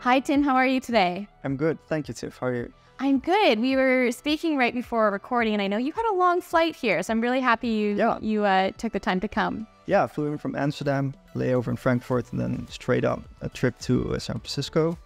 Hi, Tim. How are you today? I'm good. Thank you, Tiff. How are you? I'm good. We were speaking right before recording, and I know you had a long flight here, so I'm really happy you Yeah. you uh, took the time to come. Yeah, I flew in from Amsterdam, layover in Frankfurt, and then straight up a trip to uh, San Francisco.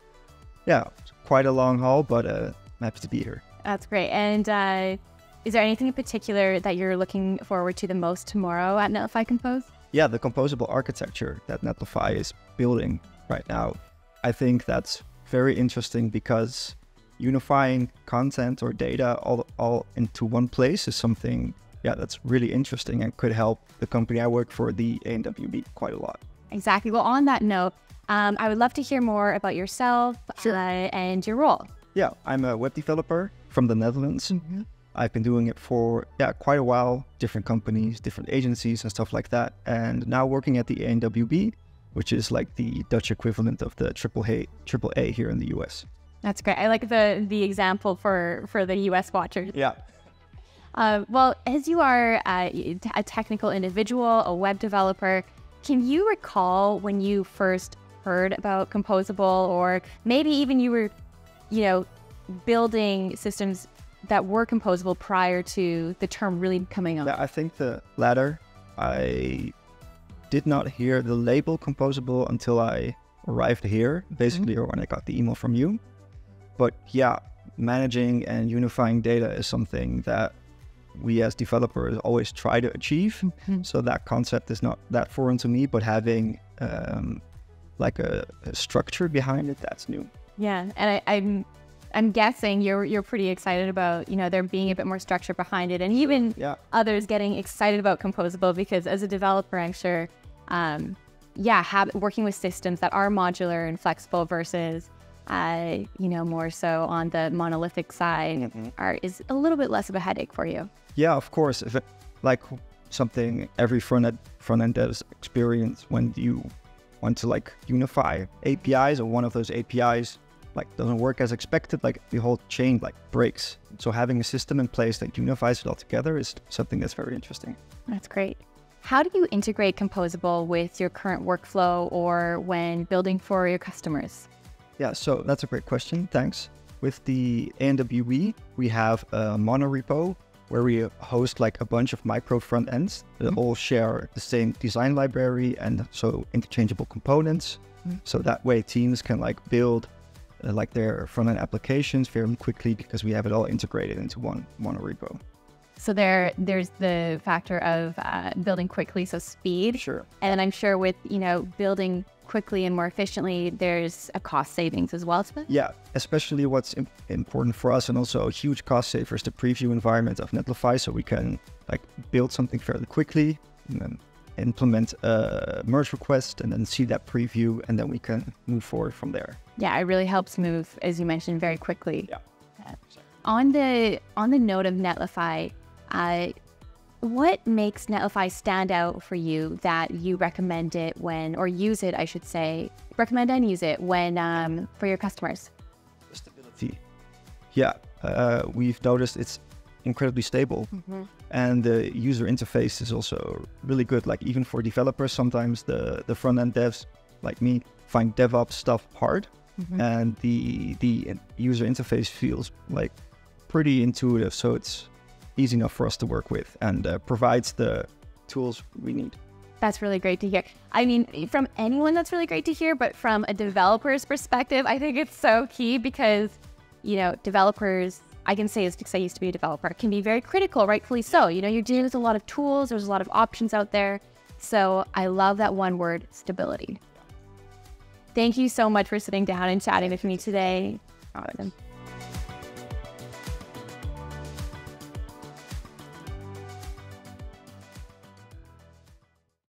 Yeah, quite a long haul, but uh, I'm happy to be here. That's great. And uh, is there anything in particular that you're looking forward to the most tomorrow at Netlify Compose? Yeah, the composable architecture that Netlify is building right now, I think that's very interesting because unifying content or data all, all into one place is something, yeah, that's really interesting and could help the company I work for, the ANWB, quite a lot. Exactly. Well, on that note, um, I would love to hear more about yourself Sure. uh, and your role. Yeah, I'm a web developer from the Netherlands. I've been doing it for yeah quite a while, different companies, different agencies, and stuff like that. And now working at the ANWB, which is like the Dutch equivalent of the triple A, triple A here in the US. That's great. I like the the example for for the U.S. watchers. Yeah. Uh, well, as you are uh, a technical individual, a web developer, can you recall when you first heard about Composable, or maybe even you were, you know, building systems that were composable prior to the term really coming up? I think the latter. I did not hear the label composable until I arrived here, basically, or when I got the email from you. But yeah, managing and unifying data is something that we as developers always try to achieve. So that concept is not that foreign to me, but having um, like a, a structure behind it, that's new. Yeah, and I, I'm I'm guessing you're you're pretty excited about you know there being a bit more structure behind it, and even Yeah. others getting excited about Composable because as a developer, I'm sure, um, yeah, have, working with systems that are modular and flexible versus, uh, you know, more so on the monolithic side are is a little bit less of a headache for you. Yeah, of course. If it, like something every front end front end devs experience when you want to like unify APIs or one of those APIs like doesn't work as expected, like the whole chain like breaks. So having a system in place that unifies it all together is something that's very interesting. That's great. How do you integrate Composable with your current workflow or when building for your customers? Yeah, so that's a great question. Thanks. With the ANWB, we have a monorepo where we host like a bunch of micro front ends that all share the same design library and so interchangeable components. So that way teams can like build uh, like their front end applications very quickly because we have it all integrated into one monorepo. So there, there's the factor of uh, building quickly, so speed. Sure. And I'm sure with you know building quickly and more efficiently, there's a cost savings as well. Yeah, especially what's im- important for us and also a huge cost saver is the preview environment of Netlify so we can like build something fairly quickly and then implement a merge request and then see that preview and then we can move forward from there. Yeah, it really helps move, as you mentioned, very quickly. Yeah. Uh, on the on the note of Netlify, uh, what makes Netlify stand out for you that you recommend it when, or use it, I should say, recommend and use it when um, for your customers? Stability. Yeah, uh, we've noticed it's incredibly stable and the user interface is also really good. Like even for developers, sometimes the, the front end devs like me find DevOps stuff hard and the the user interface feels like pretty intuitive. So it's easy enough for us to work with and uh, provides the tools we need. That's really great to hear. I mean, from anyone, that's really great to hear, but from a developer's perspective, I think it's so key because, you know, developers, I can say this because I used to be a developer, can be very critical, rightfully so. You know, you're dealing with a lot of tools, there's a lot of options out there. So I love that one word, stability. Thank you so much for sitting down and chatting with me today. Awesome.